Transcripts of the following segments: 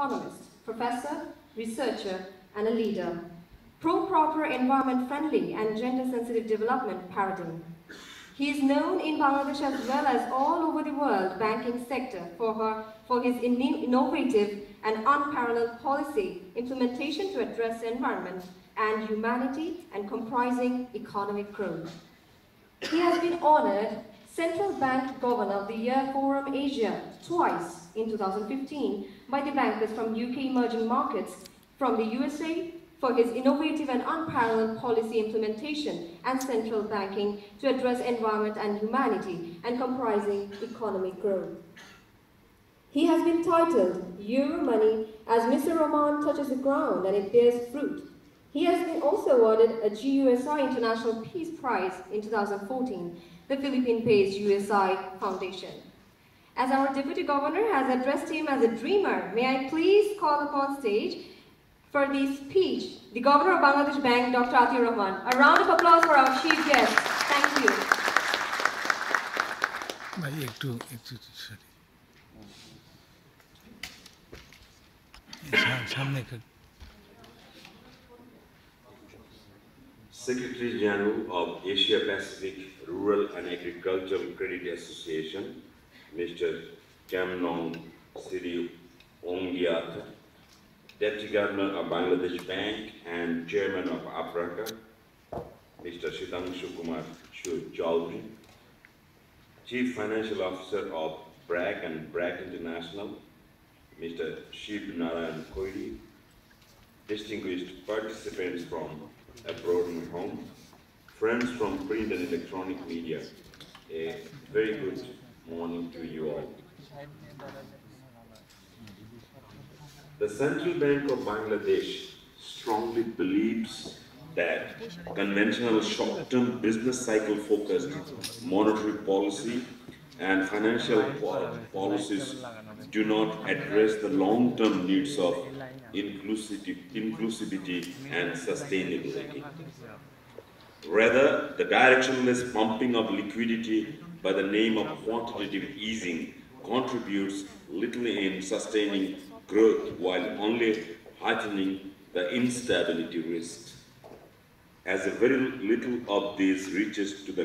economist, professor, researcher, and a leader. Pro-proper environment-friendly and gender-sensitive development paradigm. He is known in Bangladesh as well as all over the world banking sector for, her, for his innovative and unparalleled policy implementation to address environment and humanity and comprising economic growth. He has been honored Central Bank Governor of the Year Forum Asia twice in 2015 by the bankers from UK emerging markets from the USA for his innovative and unparalleled policy implementation and central banking to address environment and humanity and comprising economic growth. He has been titled Euromoney as Mr. Rahman touches the ground and it bears fruit. He has been also awarded a GUSI International Peace Prize in 2014, the Philippine-based Gusi Foundation. As our Deputy Governor has addressed him as a dreamer, may I please call upon stage for the speech the Governor of Bangladesh Bank, Dr. Atiur Rahman. A round of applause for our chief guest. Thank you. Secretary General of Asia Pacific Rural and Agricultural Credit Association, Mr. Kamnong Siri Ongiata, Deputy Governor of Bangladesh Bank and Chairman of APRACA, Mr. Shitangshu Kumar Chaudhry, Chief Financial Officer of BRAC and BRAC International, Mr. Shiv Narayan Kairy, distinguished participants from abroad and home, friends from print and electronic media, a very good morning to you all. The Central Bank of Bangladesh strongly believes that conventional short-term business cycle focused monetary policy and financial policies do not address the long-term needs of inclusivity and sustainability. Rather, the directionless pumping of liquidity by the name of quantitative easing contributes little in sustaining growth while only heightening the instability risk. As a very little of these reaches to the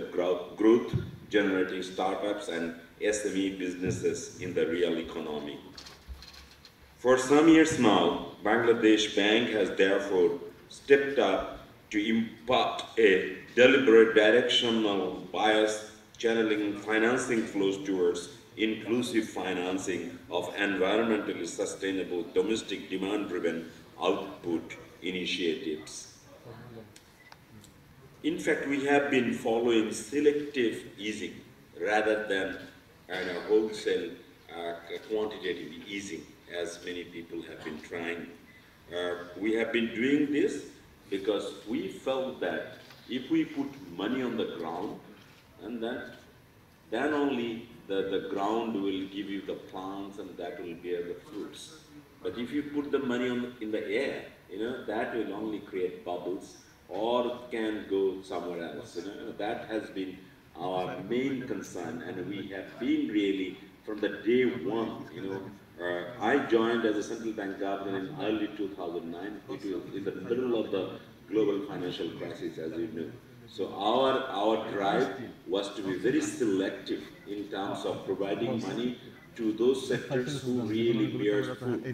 growth generating startups and SME businesses in the real economy. For some years now, Bangladesh Bank has therefore stepped up to impart a deliberate directional bias channeling financing flows towards inclusive financing of environmentally sustainable domestic demand-driven output initiatives. In fact, we have been following selective easing rather than uh, wholesale uh, quantitative easing, as many people have been trying. Uh, we have been doing this because we felt that if we put money on the ground, and then, then only the, the ground will give you the plants and that will bear the fruits. But if you put the money on, in the air, you know, that will only create bubbles or can go somewhere else. You know, that has been our main concern and we have been really from the day one, you know, uh, I joined as a central bank governor in early 2009. It was in the middle of the global financial crisis, as you know. So our, our drive was to be very selective in terms of providing money to those sectors who really bear fruit.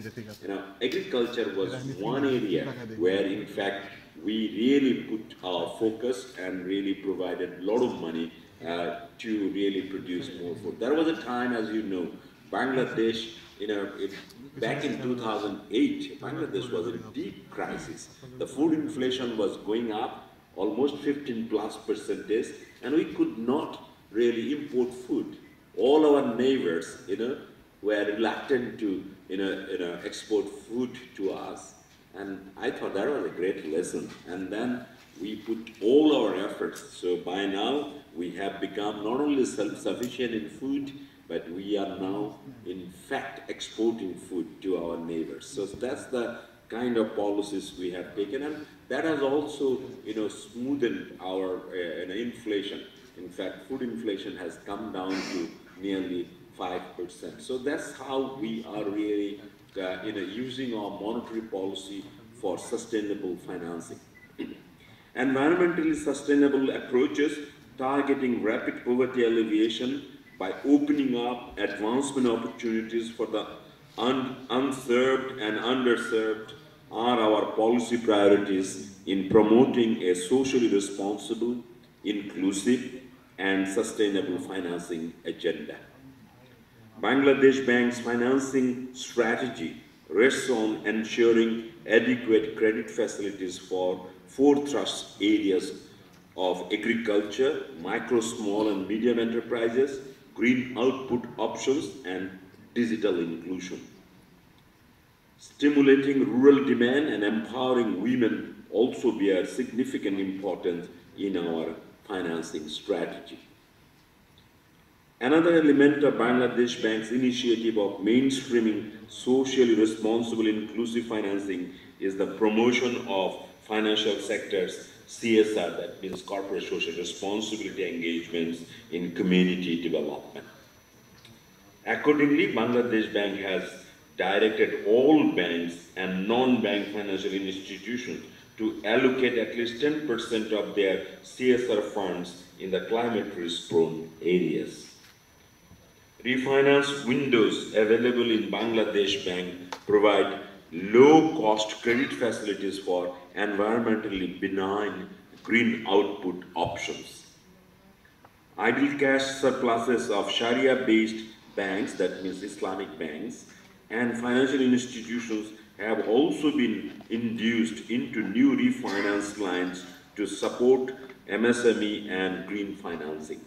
You know, agriculture was one area where, in fact, we really put our focus and really provided a lot of money uh, to really produce more food. There was a time, as you know, Bangladesh, you know, it, back in 2008, Bangladesh was in deep crisis. The food inflation was going up almost 15 plus percentage, and we could not really import food. All our neighbors, you know, were reluctant to, you know, you know, export food to us. And I thought that was a great lesson. And then we put all our efforts. So by now, we have become not only self-sufficient in food, but we are now, in fact, exporting food to our neighbors. So that's the kind of policies we have taken, and that has also, you know, smoothened our uh, inflation. In fact, food inflation has come down to nearly 5%. So that's how we are really uh, you know, using our monetary policy for sustainable financing. Environmentally sustainable approaches targeting rapid poverty alleviation by opening up advancement opportunities for the un unserved and underserved are our policy priorities in promoting a socially responsible, inclusive, and sustainable financing agenda. Bangladesh Bank's financing strategy rests on ensuring adequate credit facilities for four thrust areas of agriculture, micro, small, and medium enterprises, green output options, and digital inclusion. Stimulating rural demand and empowering women also bear significant importance in our financing strategy. Another element of Bangladesh Bank's initiative of mainstreaming socially responsible inclusive financing is the promotion of financial sectors CSR, that means corporate social responsibility engagements in community development. Accordingly, Bangladesh Bank has directed all banks and non-bank financial institutions to allocate at least 10% of their CSR funds in the climate risk prone areas. Refinance windows available in Bangladesh Bank provide low cost credit facilities for environmentally benign green output options. Idle cash surpluses of Sharia based banks, that means Islamic banks, and financial institutions have also been induced into new refinance lines to support MSME and green financing.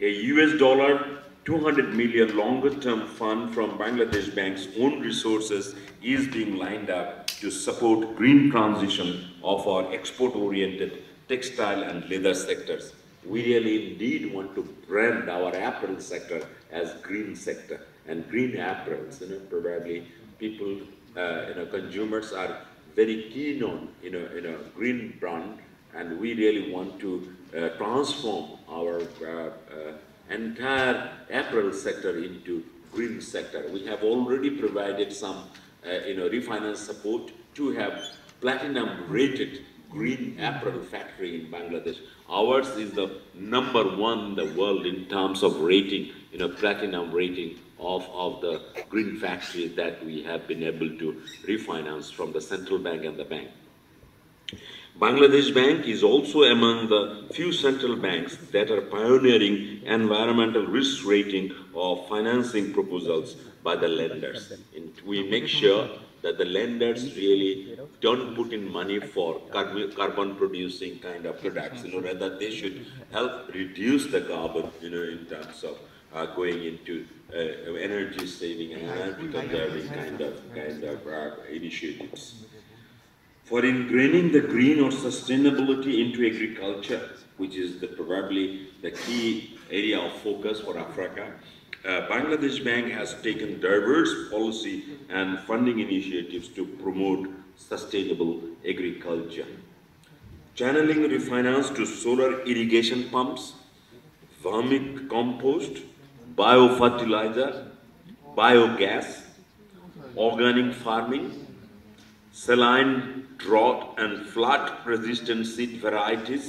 A US dollar 200 million longer term fund from Bangladesh Bank's own resources is being lined up to support green transition of our export oriented textile and leather sectors. We really indeed want to brand our apparel sector as green sector and green apparels, you know, probably people, uh, you know, consumers are very keen on, you know, you know, green brand, and we really want to uh, transform our uh, uh, entire apparel sector into green sector. We have already provided some, uh, you know, refinance support to have platinum rated green apparel factory in Bangladesh. Ours is the number one in the world in terms of rating, you know, platinum rating of, of the green factories that we have been able to refinance from the central bank and the bank. Bangladesh Bank is also among the few central banks that are pioneering environmental risk rating of financing proposals by the lenders. And we make sure that the lenders really don't put in money for carbon producing kind of products, you know, rather they should help reduce the carbon, you know, in terms of uh, going into uh, energy saving and energy conserving kind of, kind of uh, initiatives. For ingraining the green or sustainability into agriculture, which is the, probably the key area of focus for APRACA, uh, Bangladesh Bank has taken diverse policy and funding initiatives to promote sustainable agriculture. Channeling refinance to solar irrigation pumps, vermicompost, biofertilizer, biogas, organic farming, saline drought and flood resistant seed varieties,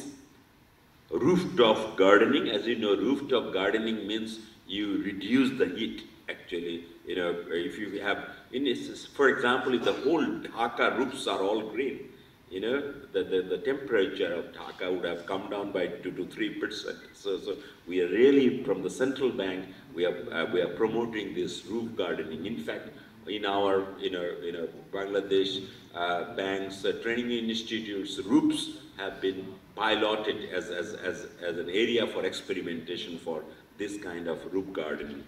rooftop gardening. As you know, rooftop gardening means you reduce the heat actually. You know, if you have, in this, for example, if the whole Dhaka roofs are all green, you know, the, the, the temperature of Dhaka would have come down by 2 to 3 percent. So, so we are really, from the central bank, we are, uh, we are promoting this roof gardening. In fact, in our, in our, in our Bangladesh uh, banks, uh, training institutes, roofs have been piloted as, as, as, as an area for experimentation for this kind of roof gardening.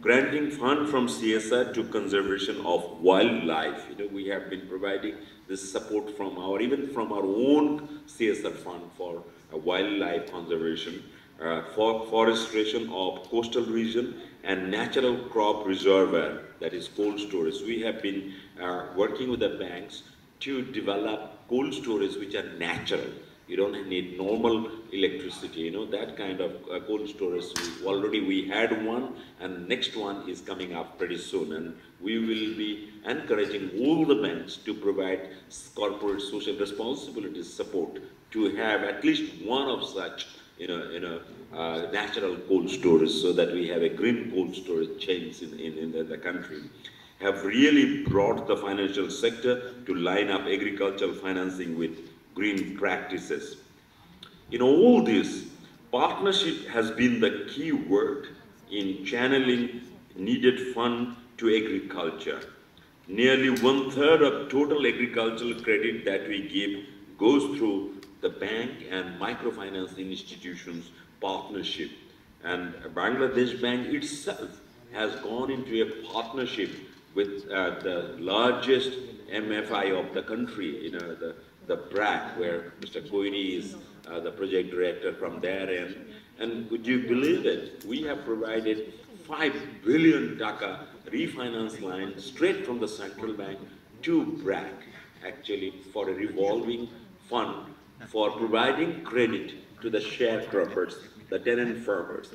Granting fund from CSR to conservation of wildlife. You know, we have been providing this support from our, even from our own CSR fund for uh, wildlife conservation, for forestation of coastal region and natural crop reservoir, that is cold storage. We have been uh, working with the banks to develop cold storage which are natural You don't need normal electricity, you know, that kind of uh, cold storage. We, already we had one and next one is coming up pretty soon. And we will be encouraging all the banks to provide corporate social responsibility support to have at least one of such you know, you know, uh, natural cold storage so that we have a green cold storage chains in, in, in the, country have really brought the financial sector to line up agricultural financing with green practices. In all this, partnership has been the key word in channeling needed fund to agriculture. Nearly one third of total agricultural credit that we give goes through the bank and microfinance institutions partnership. And Bangladesh Bank itself has gone into a partnership with uh, the largest MFI of the country, you know, the, the BRAC, where Mr. Kairy is uh, the project director from there. And, and would you believe it? We have provided 5 billion taka refinance line straight from the central bank to BRAC, actually, for a revolving fund for providing credit to the sharecroppers, the tenant farmers.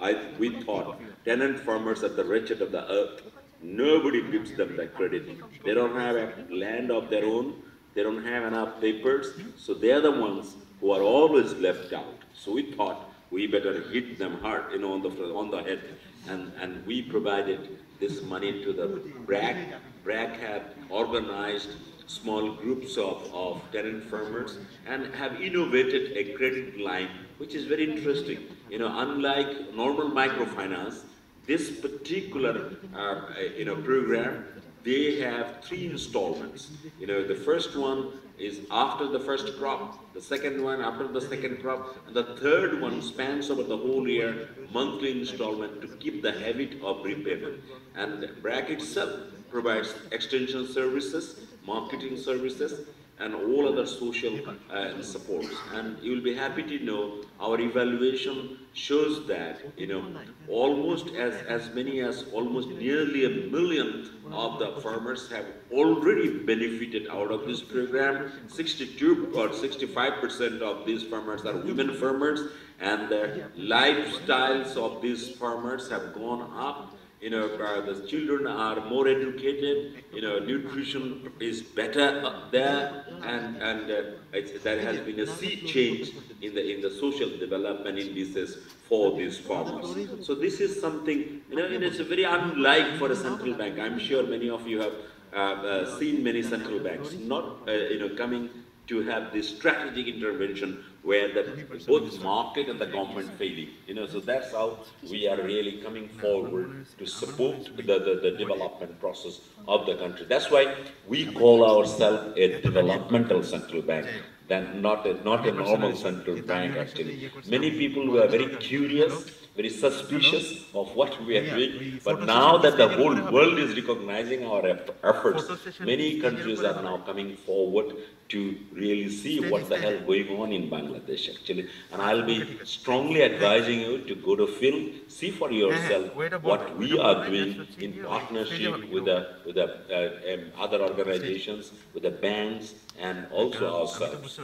I, we thought tenant farmers are the wretched of the earth. Nobody gives them that credit. They don't have a land of their own. They don't have enough papers. So they're the ones who are always left out. So we thought we better hit them hard, you know, on the, on the head. And, and we provided this money to the BRAC. BRAC have organized small groups of, of tenant farmers and have innovated a credit line which is very interesting. You know, unlike normal microfinance, this particular uh, you know, program, they have three installments. You know, the first one is after the first crop, the second one after the second crop, and the third one spans over the whole year, monthly installment to keep the habit of repayment. And BRAC itself provides extension services marketing services, and all other social uh, supports. And you will be happy to know our evaluation shows that, you know, almost as, as many as almost nearly a million of the farmers have already benefited out of this program. 62 or 65% of these farmers are women farmers and the lifestyles of these farmers have gone up you know, uh, the children are more educated, you know, nutrition is better up there, and, and uh, there has been a sea change in the, in the social development indices for these farmers. So this is something, you know, and it's very unlike for a central bank. I'm sure many of you have uh, uh seen many central banks not, uh, you know, coming to have this strategic intervention where the both market and the government failing. You know, so that's how we are really coming forward to support the, the, the development process of the country. That's why we call ourselves a developmental central bank than not a, not a normal central bank actually. Many people were very curious very suspicious of what we are doing. But now that the whole world is recognizing our efforts, many countries are now coming forward to really see what the hell going on in Bangladesh actually. And I'll be strongly advising you to go to film, see for yourself what we are doing in partnership with the, with the uh, um, other organizations, with the banks, and also ourselves.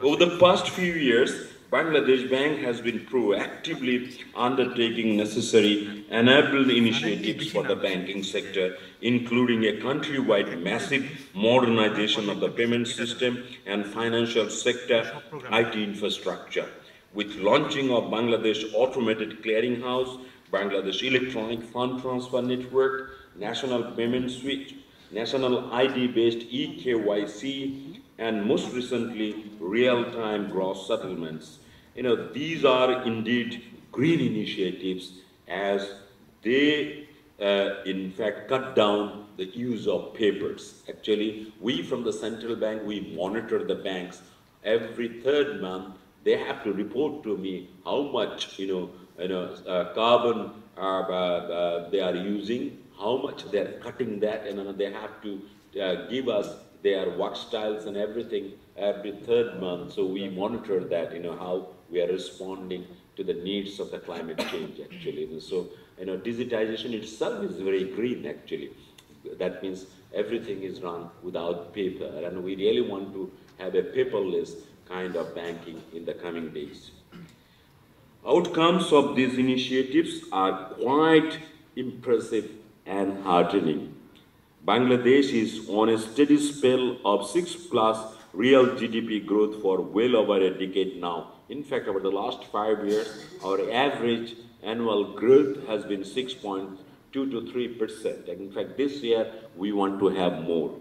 Over the past few years, Bangladesh Bank has been proactively undertaking necessary enabled initiatives for the banking sector, including a countrywide massive modernization of the payment system and financial sector IT infrastructure. With launching of Bangladesh Automated Clearinghouse, Bangladesh Electronic Fund Transfer Network, National Payment Switch, National ID-based eKYC, and most recently, real-time gross settlements you know, these are indeed green initiatives as they, uh, in fact, cut down the use of papers. Actually, we from the central bank, we monitor the banks every third month. They have to report to me how much, you know, you know, uh, carbon uh, uh they are using, how much they are cutting that, and they have to uh, give us their work styles and everything every third month. So we monitor that, you know, how we are responding to the needs of the climate change actually. And So, you know, digitization itself is very green actually. That means everything is run without paper and we really want to have a paperless kind of banking in the coming days. Outcomes of these initiatives are quite impressive and heartening. Bangladesh is on a steady spell of 6 plus real GDP growth for well over a decade now. In fact, over the last five years, our average annual growth has been 6.2 to 3 percent. And In fact, this year we want to have more.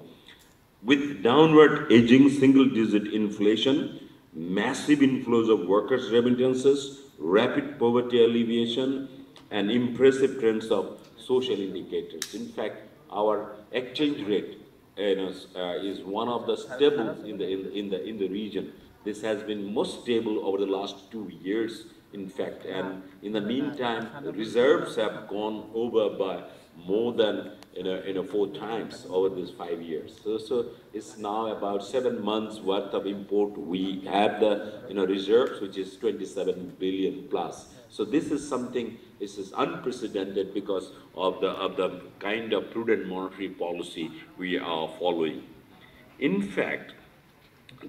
With downward edging single-digit inflation, massive inflows of workers' remittances, rapid poverty alleviation, and impressive trends of social indicators. In fact, our exchange rate you know, uh, is one of the stable in the, in, the, in, the, in the region. This has been most stable over the last two years, in fact. And in the meantime, the reserves have gone over by more than you know, you know, four times over these five years. So, so it's now about seven months worth of import. We have the you know, reserves, which is 27 billion plus. So this is something, this is unprecedented because of the, of the kind of prudent monetary policy we are following. In fact,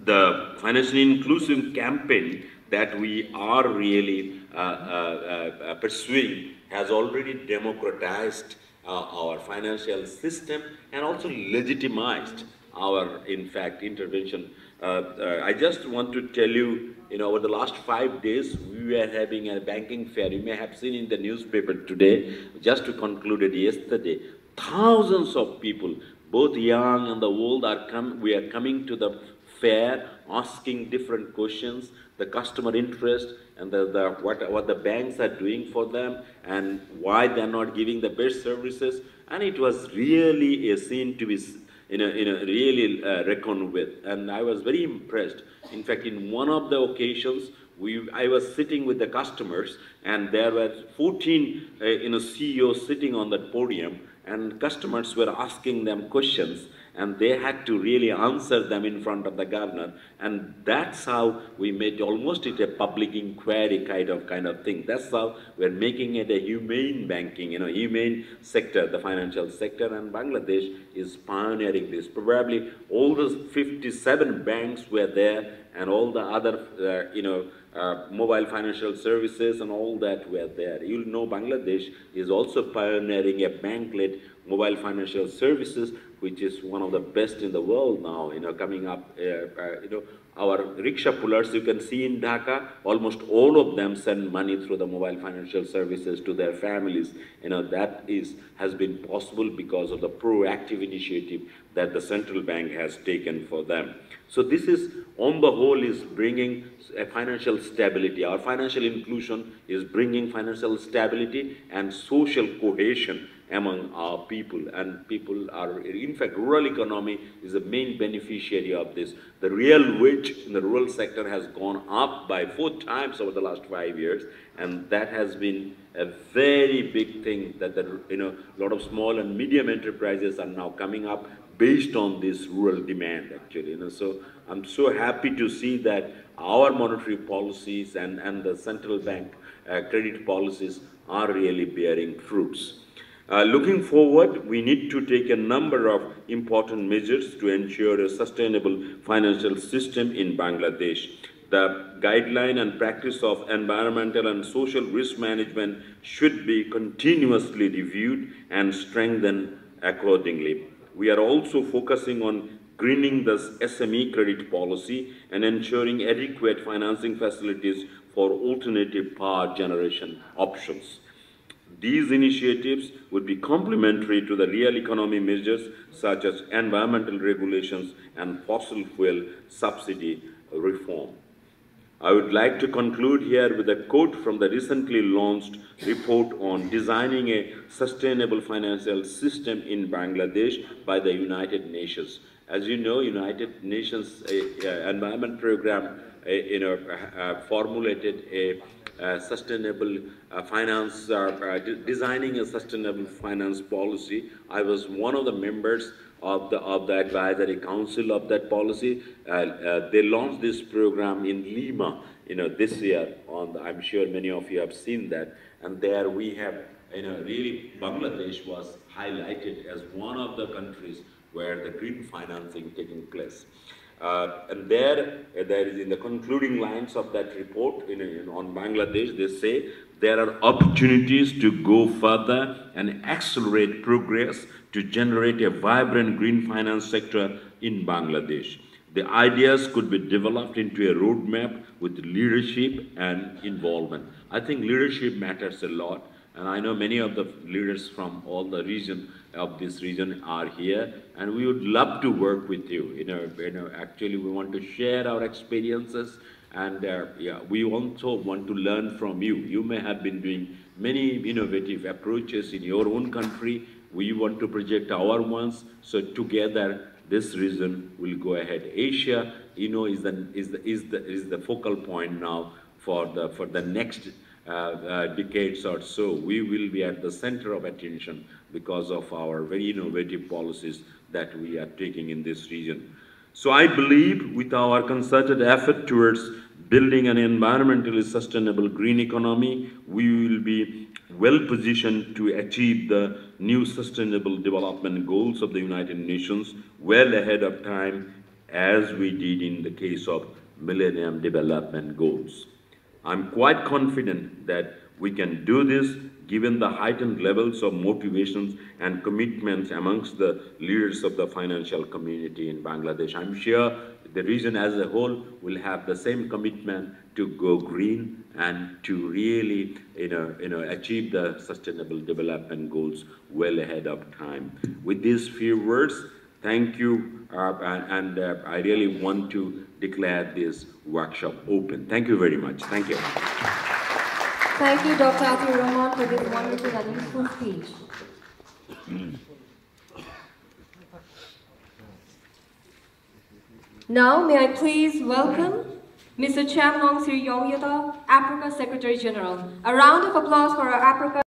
the financially inclusive campaign that we are really uh, uh, uh, pursuing has already democratized uh, our financial system and also legitimized our, in fact, intervention. Uh, uh, I just want to tell you, you know, over the last five days, we were having a banking fair. You may have seen in the newspaper today, just to conclude it yesterday, thousands of people, both young and the old, are come. we are coming to the fair, asking different questions, the customer interest, and the, the, what, what the banks are doing for them, and why they're not giving the best services. And it was really a scene to be in a, in a really uh, reckoned with. And I was very impressed. In fact, in one of the occasions, we, I was sitting with the customers, and there were 14 uh, you know, CEOs sitting on that podium, and customers were asking them questions and they had to really answer them in front of the governor. And that's how we made almost it a public inquiry kind of kind of thing. That's how we're making it a humane banking you know humane sector the financial sector. And bangladesh is pioneering this. Probably all those 57 banks were there and all the other uh, you know uh, mobile financial services and all that were there. You'll know Bangladesh is also pioneering a bank-led mobile financial services which is one of the best in the world now, you know, coming up, uh, uh, you know, our rickshaw pullers you can see in Dhaka, almost all of them send money through the mobile financial services to their families. You know, that is, has been possible because of the proactive initiative that the central bank has taken for them. So this is, on the whole, is bringing a financial stability. Our financial inclusion is bringing financial stability and social cohesion among our people and people are, in fact, rural economy is the main beneficiary of this. The real wage in the rural sector has gone up by four times over the last five years and that has been a very big thing that the, you know, a lot of small and medium enterprises are now coming up based on this rural demand actually. You know. So I'm so happy to see that our monetary policies and, and the central bank uh, credit policies are really bearing fruits. Uh, looking forward, we need to take a number of important measures to ensure a sustainable financial system in Bangladesh. The guideline and practice of environmental and social risk management should be continuously reviewed and strengthened accordingly. We are also focusing on greening the SME credit policy and ensuring adequate financing facilities for alternative power generation options. These initiatives would be complementary to the real economy measures such as environmental regulations and fossil fuel subsidy reform. I would like to conclude here with a quote from the recently launched report on designing a sustainable financial system in Bangladesh by the United Nations. As you know, United Nations uh, uh, Environment Program uh, you know, uh, formulated a sustainable uh, finance, uh, designing a sustainable finance policy. I was one of the members of the, of the advisory council of that policy. they launched this program in Lima, you know, this year. On the, I'm sure many of you have seen that. And there we have, you know, really Bangladesh was highlighted as one of the countries where the green financing taking place. Uh, and there, uh, there is in the concluding lines of that report in, in, on Bangladesh, they say there are opportunities to go further and accelerate progress to generate a vibrant green finance sector in Bangladesh. The ideas could be developed into a roadmap with leadership and involvement. I think leadership matters a lot, and I know many of the leaders from all the region of this region are here, and we would love to work with you. You know, you know actually, we want to share our experiences, and uh, yeah, we also want to learn from you. You may have been doing many innovative approaches in your own country. We want to project our ones, so together this region will go ahead. Asia, you know, is the, is the, is the, is the focal point now for the, for the next Uh, decades or so. We will be at the center of attention because of our very innovative policies that we are taking in this region. So I believe with our concerted effort towards building an environmentally sustainable green economy, we will be well positioned to achieve the new sustainable development goals of the United Nations well ahead of time as we did in the case of Millennium Development Goals. I'm quite confident that we can do this given the heightened levels of motivations and commitments amongst the leaders of the financial community in Bangladesh. I'm sure the region as a whole will have the same commitment to go green and to really you know, you know, achieve the sustainable development goals well ahead of time. With these few words, thank you, uh, and, uh, I really want to declare this workshop open. Thank you very much. Thank you. Thank you, Dr. Atiur Rahman, for this wonderful and useful speech. Now, may I please welcome Mr. Chamnong Sri Yongyata, APRACA Secretary General. A round of applause for our APRACA